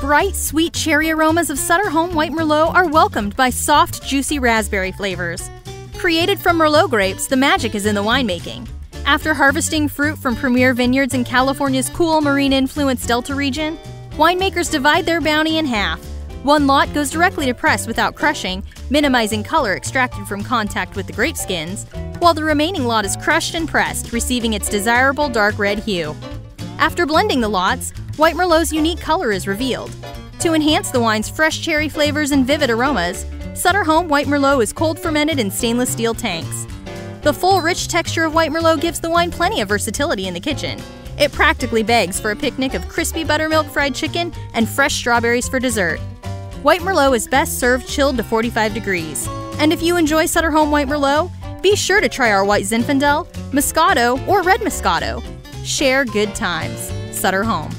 Bright, sweet cherry aromas of Sutter Home White Merlot are welcomed by soft, juicy raspberry flavors. Created from Merlot grapes, the magic is in the winemaking. After harvesting fruit from premier vineyards in California's cool marine influenced Delta region, winemakers divide their bounty in half. One lot goes directly to press without crushing, minimizing color extracted from contact with the grape skins, while the remaining lot is crushed and pressed, receiving its desirable dark red hue. After blending the lots, White Merlot's unique color is revealed. To enhance the wine's fresh cherry flavors and vivid aromas, Sutter Home White Merlot is cold fermented in stainless steel tanks. The full, rich texture of White Merlot gives the wine plenty of versatility in the kitchen. It practically begs for a picnic of crispy buttermilk fried chicken and fresh strawberries for dessert. White Merlot is best served chilled to 45 degrees. And if you enjoy Sutter Home White Merlot, be sure to try our White Zinfandel, Moscato, or Red Moscato. Share good times. Sutter Home.